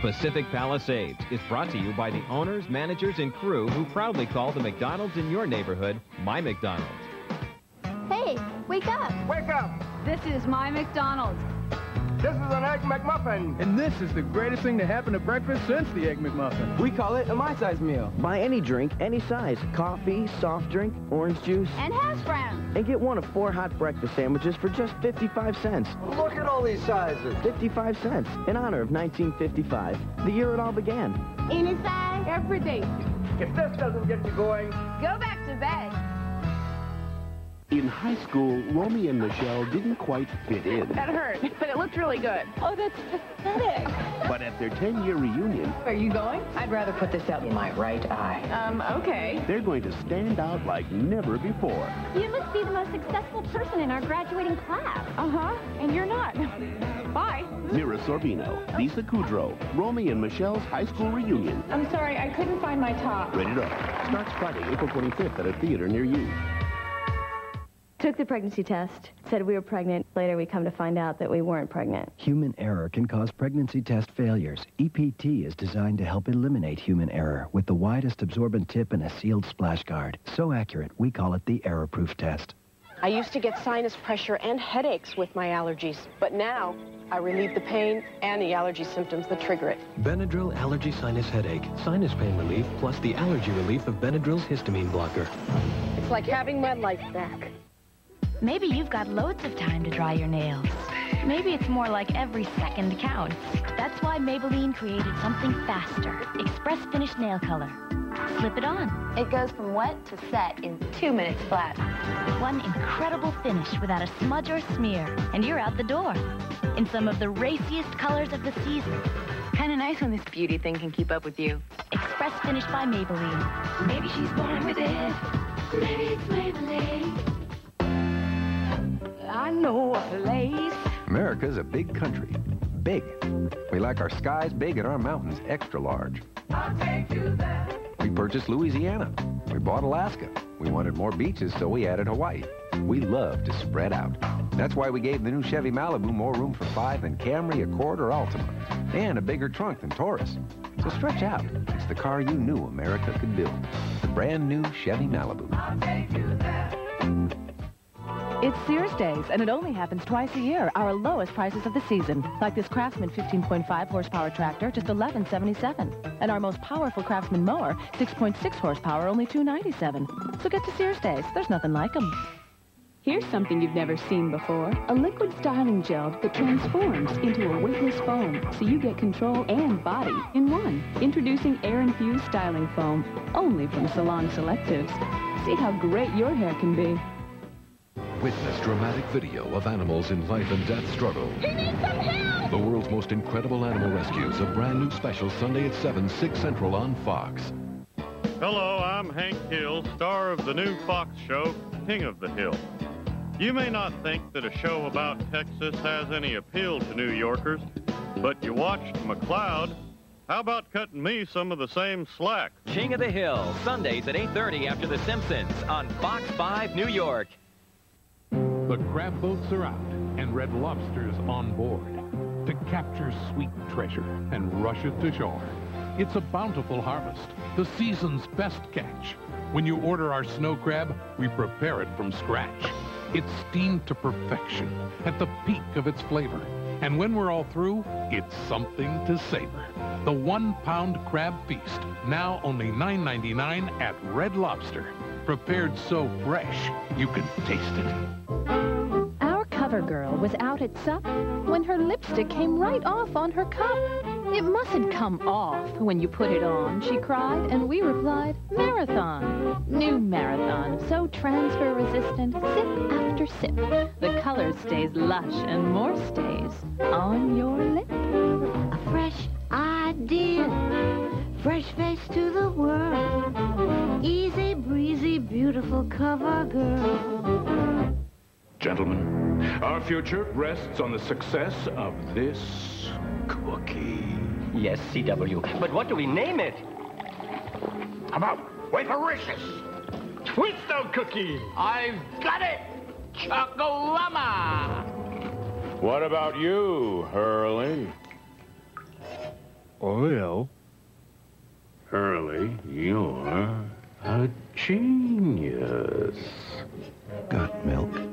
Pacific Palisades is brought to you by the owners, managers, and crew who proudly call the McDonald's in your neighborhood My McDonald's. Hey, wake up! Wake up! This is My McDonald's. This is an Egg McMuffin. And this is the greatest thing to happen to breakfast since the Egg McMuffin. We call it a my-size meal. Buy any drink, any size. Coffee, soft drink, orange juice. And hash browns. And get one of four hot breakfast sandwiches for just 55 cents. Look at all these sizes. 55 cents in honor of 1955, the year it all began. Any size? Every day. If this doesn't get you going, Go back to bed. In high school, Romy and Michelle didn't quite fit in. That hurt, but it looked really good. Oh, that's pathetic. But at their 10-year reunion, Are you going? I'd rather put this out in my right eye. Um, okay. they're going to stand out like never before. You must be the most successful person in our graduating class. Uh-huh, and you're not. Bye. Mira Sorvino, Lisa Kudrow, Romy and Michelle's high school reunion. I'm sorry, I couldn't find my top. Rated R. Starts Friday, April 25th at a theater near you. Took the pregnancy test, said we were pregnant. Later, we come to find out that we weren't pregnant. Human error can cause pregnancy test failures. EPT is designed to help eliminate human error with the widest absorbent tip and a sealed splash guard. So accurate, we call it the error-proof test. I used to get sinus pressure and headaches with my allergies, but now I relieve the pain and the allergy symptoms that trigger it. Benadryl allergy sinus headache. Sinus pain relief plus the allergy relief of Benadryl's histamine blocker. It's like having my life back. Maybe you've got loads of time to dry your nails. Maybe it's more like every second counts. That's why Maybelline created something faster. Express Finish Nail Color. Slip it on. It goes from wet to set in two minutes flat. One incredible finish without a smudge or smear, and you're out the door. In some of the raciest colors of the season. Kind of nice when this beauty thing can keep up with you. Express Finish by Maybelline. Maybe she's born with it. Maybe it's Maybelline. I know a place. America's a big country. Big. We like our skies big and our mountains extra large. I'll take you there. We purchased Louisiana. We bought Alaska. We wanted more beaches, so we added Hawaii. We love to spread out. That's why we gave the new Chevy Malibu more room for five than Camry, Accord, or Altima. And a bigger trunk than Taurus. So stretch out. It's the car you knew America could build. The brand new Chevy Malibu. It's Sears Days, and it only happens twice a year. Our lowest prices of the season, like this Craftsman 15.5 horsepower tractor, just $11.77, and our most powerful Craftsman mower, 6.6 horsepower, only $2.97. So get to Sears Days. There's nothing like them. Here's something you've never seen before. A liquid styling gel that transforms into a weightless foam, so you get control and body in one. Introducing air-infused styling foam, only from Salon Selectives. See how great your hair can be. Witness dramatic video of animals in life and death struggle. He needs some help! The world's most incredible animal rescues, a brand new special Sunday at 7, 6 Central on Fox. Hello, I'm Hank Hill, star of the new Fox show, King of the Hill. You may not think that a show about Texas has any appeal to New Yorkers, but you watched McCloud. How about cutting me some of the same slack? King of the Hill, Sundays at 8.30 after The Simpsons on Fox 5 New York. The crab boats are out and Red Lobster's on board to capture sweet treasure and rush it to shore. It's a bountiful harvest, the season's best catch. When you order our snow crab, we prepare it from scratch. It's steamed to perfection at the peak of its flavor. And when we're all through, it's something to savor. The one-pound crab feast, now only $9.99 at Red Lobster. Prepared so fresh, you can taste it. Cover girl was out at sup when her lipstick came right off on her cup. It mustn't come off when you put it on, she cried, and we replied, Marathon. New Marathon, so transfer resistant, sip after sip. The color stays lush and more stays on your lip. A fresh idea, fresh face to the world. Easy breezy, beautiful cover girl. Gentlemen, our future rests on the success of this cookie. Yes, CW. But what do we name it? How about Wafericious? Twinstone cookie. I've got it! Chocolama! What about you, Hurley? Well, Hurley, you're a genius. Got milk.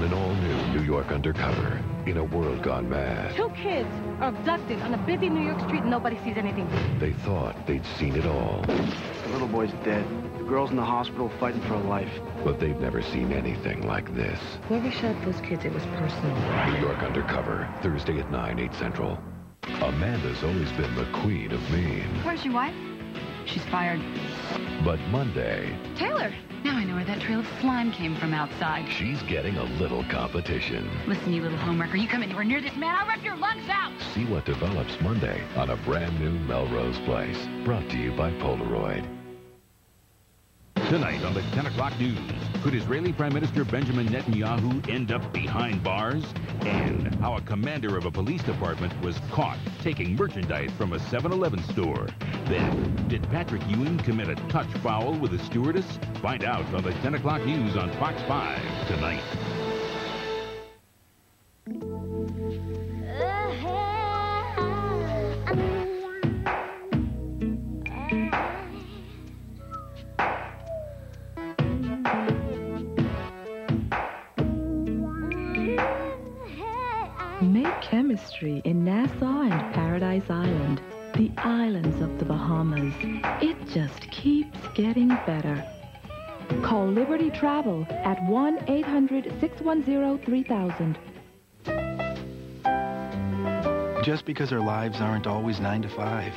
On an all-new New York undercover, in a world gone mad, Two kids are abducted on a busy New York street and nobody sees anything. they thought they'd seen it all. The little boy's dead. The girl's in the hospital fighting for her life. But they've never seen anything like this. Whoever shot those kids, it was personal. New York Undercover, Thursday at 9, 8 Central. Amanda's always been the queen of mean. Where's your wife? She's fired. But Monday, Taylor! Now I know where that trail of slime came from outside. she's getting a little competition. Listen, you little homewrecker, you come anywhere near this man, I'll rip your lungs out! See what develops Monday on a brand new Melrose Place. Brought to you by Polaroid. Tonight on the 10 o'clock news, could Israeli Prime Minister Benjamin Netanyahu end up behind bars? And how a commander of a police department was caught taking merchandise from a 7-Eleven store. Then, did Patrick Ewing commit a touch foul with a stewardess? Find out on the 10 o'clock news on Fox 5 tonight. Make chemistry in Nassau and Paradise Island, the islands of the Bahamas. It just keeps getting better. Call Liberty Travel at 1-800-610-3000. Just because our lives aren't always 9 to 5.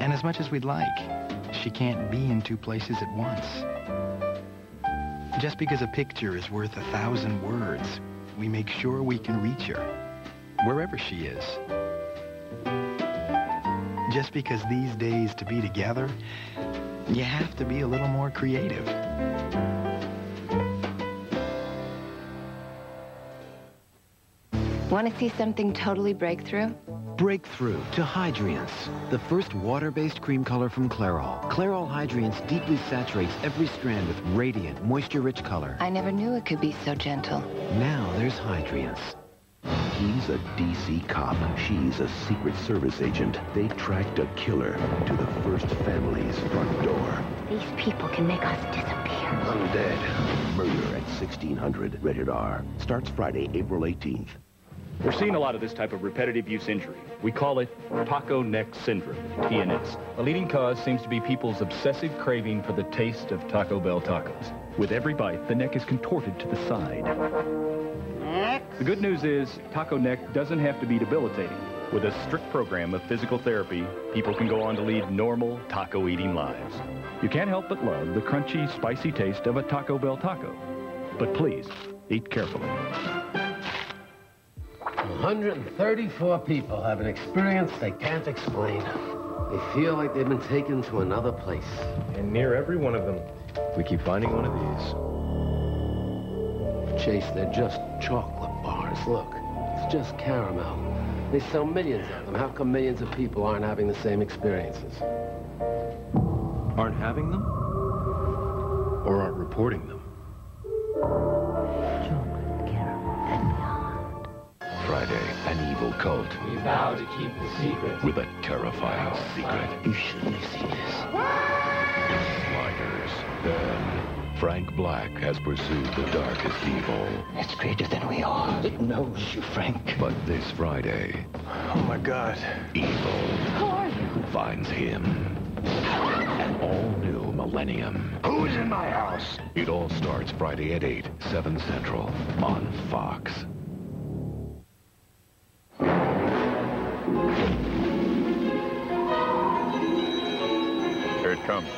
And as much as we'd like, she can't be in two places at once. Just because a picture is worth a thousand words, we make sure we can reach her, wherever she is. Just because these days to be together, you have to be a little more creative. Want to see something totally breakthrough? Breakthrough to Hydrience, the first water-based cream color from Clairol. Clairol Hydrience deeply saturates every strand with radiant, moisture-rich color. I never knew it could be so gentle. Now there's Hydrience. He's a DC cop. She's a Secret Service agent. They tracked a killer to the first family's front door. These people can make us disappear. Undead. Murder at 1600. Rated R. Starts Friday, April 18th. We're seeing a lot of this type of repetitive use injury. We call it taco neck syndrome, TNS. A leading cause seems to be people's obsessive craving for the taste of Taco Bell tacos. With every bite, the neck is contorted to the side. The good news is taco neck doesn't have to be debilitating. With a strict program of physical therapy, people can go on to lead normal taco eating lives. You can't help but love the crunchy, spicy taste of a Taco Bell taco. But please, eat carefully. 134 people have an experience they can't explain. They feel like they've been taken to another place. And near every one of them, we keep finding one of these. Chase, they're just chocolate bars. Look, it's just caramel. They sell millions of them. How come millions of people aren't having the same experiences? Aren't having them? Or aren't reporting them? Cult. We vow to keep the secret. With a terrifying secret. You shouldn't have seen this. Sliders. Then, Frank Black has pursued the darkest evil. It's greater than we are. It knows you, Frank. But this Friday, Oh, my God. evil Who are you? finds him. An all-new millennium. Who's in my house? It all starts Friday at 8, 7 Central on Fox. Comes.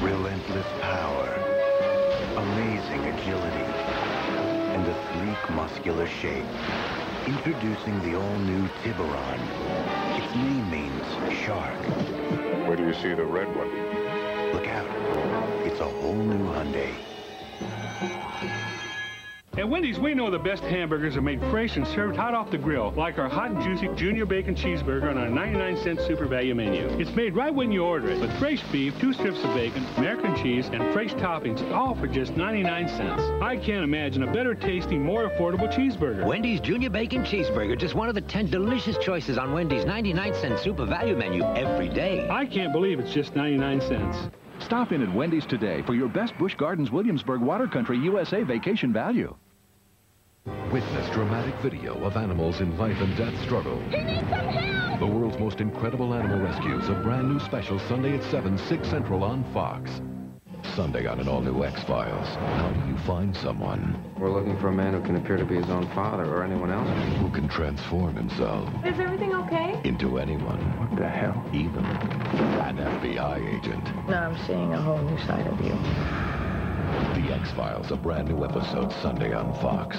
Relentless power, amazing agility, and a sleek, muscular shape. Introducing the all-new Tiburon. Its name means shark. Where do you see the red one? Look out. It's a whole new Hyundai. At Wendy's, we know the best hamburgers are made fresh and served hot off the grill, like our hot and juicy Junior Bacon Cheeseburger on our 99 cent super value menu. It's made right when you order it, with fresh beef, two strips of bacon, American cheese, and fresh toppings, all for just 99 cents. I can't imagine a better tasting, more affordable cheeseburger. Wendy's Junior Bacon Cheeseburger, just one of the 10 delicious choices on Wendy's 99 cent super value menu every day. I can't believe it's just 99 cents. Stop in at Wendy's today for your best Busch Gardens Williamsburg Water Country USA vacation value. Witness dramatic video of animals in life and death struggle. He needs some help! The world's most incredible animal rescues, a brand new special Sunday at 7, 6 Central on Fox. Sunday on an all-new X-Files. How do you find someone We're looking for a man who can appear to be his own father or anyone else. who can transform himself Is everything okay? into anyone? What the hell? Even an FBI agent. Now I'm seeing a whole new side of you. The X-Files, a brand new episode Sunday on Fox.